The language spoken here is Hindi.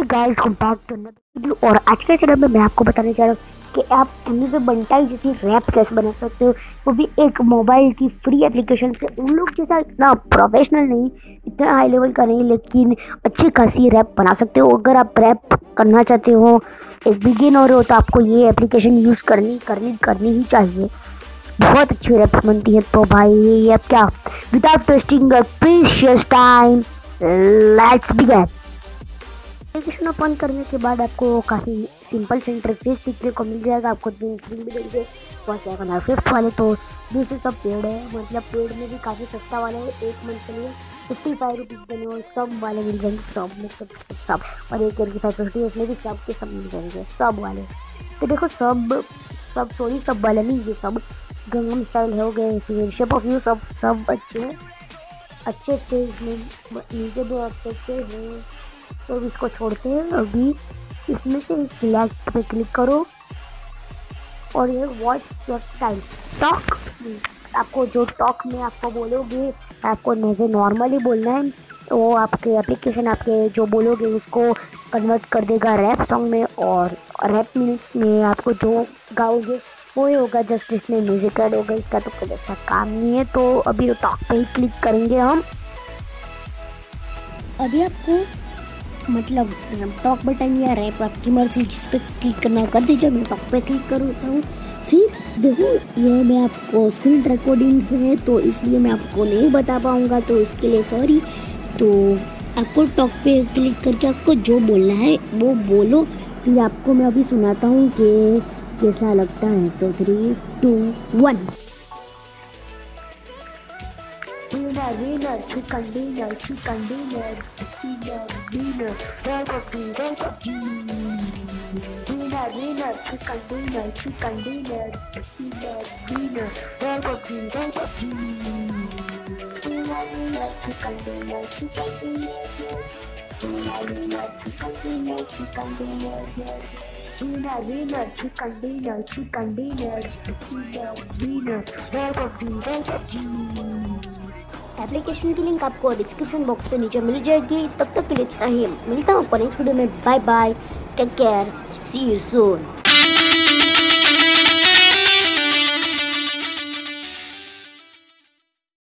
Hi guys welcome back to another video और आज के चैनल में मैं आपको बताने जा रहा हूँ कि आप एमी पे बंटाई जैसी रैप कैसे बना सकते हो? वो भी एक मोबाइल की फ्री एप्लीकेशन से। उन लोग जैसा इतना प्रोफेशनल नहीं, इतना हाई लेवल का नहीं, लेकिन अच्छी खासी रैप बना सकते हो। अगर आप रैप करना चाहते हो, एक बिगिनर हो तो आपको ये एप्लीकेशन यूज़ करनी करनी करनी ही चाहिए। बहुत अच्छी रैप्स बनती है। तो भाई, ये अब क्या? Without wasting precious time let's begin application open करने के बाद आपको काफ़ी सिंपल से इंटरफेस देखने को मिल जाएगा। आपको तीन स्क्रीन भी देंगे पहुँच जाएगा ना फिफ्थ वाले। तो दूसरे सब पेड है मतलब पेड में भी काफ़ी सस्ता वाला है, एक मंथ के लिए फिफ्टी फाइव रुपीज़ देने और सब वाले मिल जाएँगे, सब में सब। और एक की फैसिलिटी उसमें भी सब के सब मिल जाएँगे, सब वाले। तो देखो, सब सब सॉरी सब वाले नहीं, ये सब गंगम स्टाइल हो गए शेप ऑफ़ यू सब सब अच्छे अच्छे अच्छे इसमें नीचे अच्छे अच्छे हैं। तो अब इसको छोड़ते हैं। अभी इसमें से सिलेक्ट पे क्लिक करो। और ये वॉच योर स्टाइल टॉक आपको जो टॉक में आपको बोलोगे, आपको जैसे नॉर्मली बोलना है तो वो आपके एप्लीकेशन आपके जो बोलोगे, उसको कन्वर्ट कर देगा रैप सॉन्ग में और रैप मीन्स में आपको जो गाओगे वो ही होगा जस्ट इसमें म्यूज़िक ऐड होगा। इसका तो कोई ऐसा काम नहीं है तो अभी टॉक पे ही क्लिक करेंगे हम। अभी आपको मतलब टॉक बटन या रैप आपकी मर्ज़ी, जिस पर क्लिक करना कर दीजिए। मैं टॉक पे क्लिक कर करता हूँ फिर देखो, ये मैं आपको स्क्रीन रिकॉर्डिंग है तो इसलिए मैं आपको नहीं बता पाऊँगा। तो इसके लिए सॉरी तो आपको टॉक पे क्लिक करके आपको जो बोलना है, वो बोलो। फिर आपको मैं अभी सुनाता हूँ कि कैसा लगता है। तो three two one winner, winner, chicken dinner, chicken dinner, dinner, dinner, recipe, recipe. Winner, winner, chicken dinner, chicken dinner, dinner, dinner, recipe, recipe. Winner, winner, chicken dinner, chicken dinner, winner, winner, chicken dinner, chicken dinner, Winner, winner, chicken dinner, chicken dinner, dinner, dinner, recipe, recipe. Application की लिंक आपको डिस्क्रिप्शन बॉक्स में नीचे मिल जाएगी। तब तक के लिए इतना ही। मिलता हूँ आपको नेक्स्ट वीडियो में। Bye bye take care see you soon